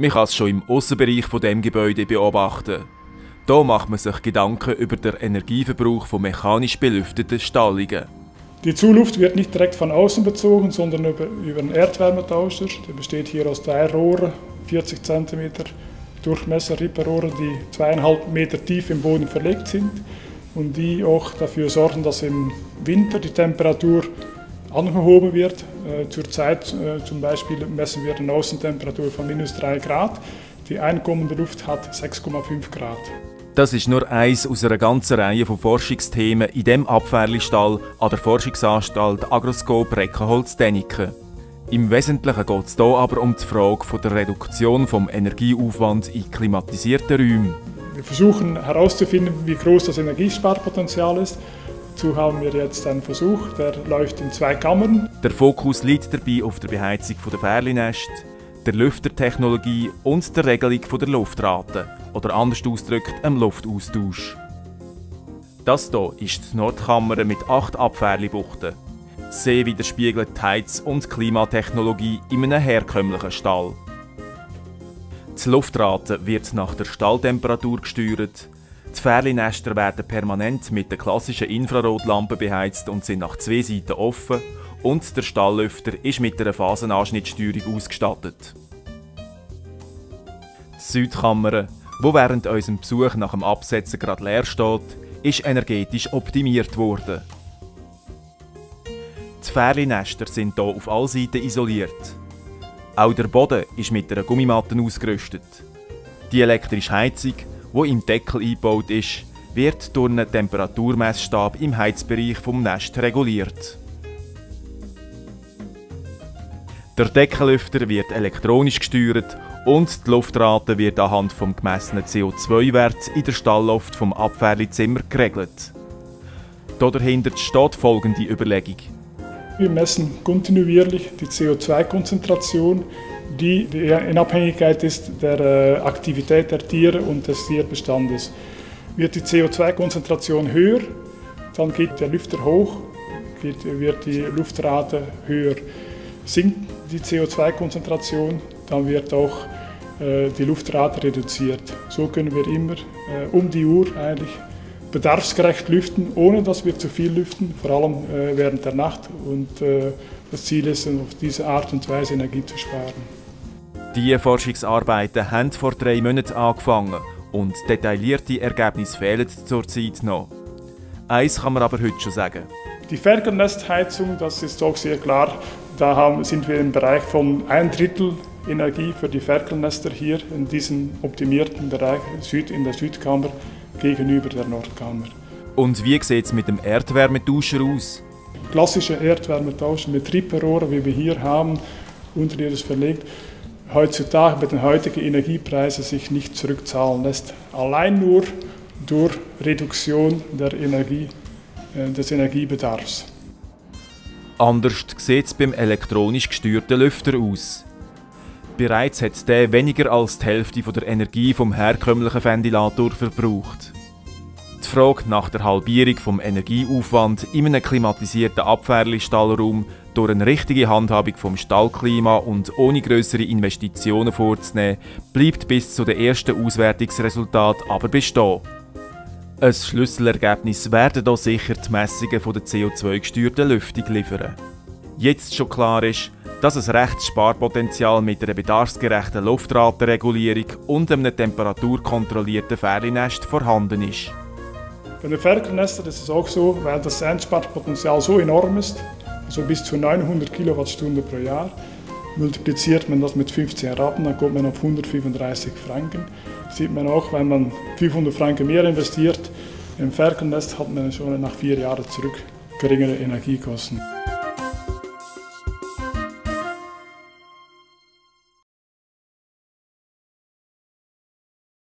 Man kann es schon im Aussenbereich von dem Gebäude beobachten. Da macht man sich Gedanken über den Energieverbrauch von mechanisch belüfteten Stallungen. Die Zuluft wird nicht direkt von außen bezogen, sondern über, über einen Erdwärmetauscher. Der besteht hier aus drei Rohren, 40 cm Durchmesser, Ripperrohre, die zweieinhalb Meter tief im Boden verlegt sind und die auch dafür sorgen, dass im Winter die Temperatur angehoben wird. Äh, Zurzeit äh, zum Beispiel messen wir eine Außentemperatur von minus 3 Grad. Die einkommende Luft hat 6,5 Grad. Das ist nur eins aus einer ganzen Reihe von Forschungsthemen in dem Abfährlistall an der Forschungsanstalt Agroscope Reckenholz-Däniken. Im Wesentlichen geht es hier aber um die Frage von der Reduktion vom Energieaufwand in klimatisierten Räumen. Wir versuchen herauszufinden, wie groß das Energiesparpotenzial ist. Dazu haben wir jetzt einen Versuch, der läuft in zwei Kammern. Der Fokus liegt dabei auf der Beheizung der Fährlinest, der Lüftertechnologie und der Regelung der Luftrate oder anders ausgedrückt dem Luftaustausch. Das hier ist die Nordkammer mit acht Abfährlibuchten. See widerspiegelt die Heiz- und Klimatechnologie in einem herkömmlichen Stall. Die Luftrate wird nach der Stalltemperatur gesteuert. Die Fährlinester werden permanent mit der klassischen Infrarotlampe beheizt und sind nach zwei Seiten offen. Und der Stalllüfter ist mit einer Phasenanschnittsteuerung ausgestattet. Die Südkammer, wo während unserem Besuch nach dem Absetzen gerade leer steht, ist energetisch optimiert worden. Die Fährlinester sind hier auf allen Seiten isoliert. Auch der Boden ist mit einer Gummimatte ausgerüstet. Die elektrische Heizung, die im Deckel eingebaut ist, wird durch einen Temperaturmessstab im Heizbereich vom Nest reguliert. Der Deckellüfter wird elektronisch gesteuert und die Luftrate wird anhand vom gemessenen CO2-Wert in der Stallluft vom Abfährlizimmer geregelt. Dahinter steht folgende Überlegung. Wir messen kontinuierlich die CO2-Konzentration, die in Abhängigkeit ist der äh, Aktivität der Tiere und des Tierbestandes. Wird die CO2-Konzentration höher, dann geht der Lüfter hoch, geht, wird die Luftrate höher. Sinkt die CO2-Konzentration, dann wird auch äh, die Luftrate reduziert. So können wir immer äh, um die Uhr eigentlich bedarfsgerecht lüften, ohne dass wir zu viel lüften, vor allem äh, während der Nacht. Und äh, das Ziel ist, auf diese Art und Weise Energie zu sparen. Die Forschungsarbeiten haben vor drei Monaten angefangen und detaillierte Ergebnisse fehlen zurzeit noch. Eins kann man aber heute schon sagen. Die Ferkelnestheizung, das ist auch sehr klar, da sind wir im Bereich von ein Drittel Energie für die Ferkelnester hier in diesem optimierten Bereich in der Südkammer gegenüber der Nordkammer. Und wie sieht es mit dem Erdwärmetauscher aus? Klassische Erdwärmetauscher mit Tripperrohren, wie wir hier haben, unter das verlegt, heutzutage mit den heutigen Energiepreisen sich nicht zurückzahlen lässt. Allein nur durch Reduktion der Energie, äh, des Energiebedarfs. Anders sieht es beim elektronisch gesteuerten Lüfter aus. Bereits hat der weniger als die Hälfte der Energie vom herkömmlichen Ventilator verbraucht. Die Frage nach der Halbierung vom Energieaufwand in einem klimatisierten Abfährli-Stallraum durch eine richtige Handhabung vom Stallklima und ohne größere Investitionen vorzunehmen, bleibt bis zu den ersten Auswertungsresultaten aber bestehen. Ein Schlüsselergebnis werden hier sicher die Messungen der CO2-gesteuerten Lüftung liefern. Jetzt schon klar ist, dass ein rechtes Sparpotenzial mit einer bedarfsgerechten Luftratenregulierung und einem temperaturkontrollierten Feriennest vorhanden ist. Bei den Ferkelnestern ist es auch so, weil das Einsparpotenzial so enorm ist, also bis zu 900 Kilowattstunden pro Jahr, multipliziert man das mit 15 Rappen, dann kommt man auf 135 Franken. Sieht man auch, wenn man 500 Franken mehr investiert, im Ferkelnest hat man schon nach vier Jahren zurück geringere Energiekosten.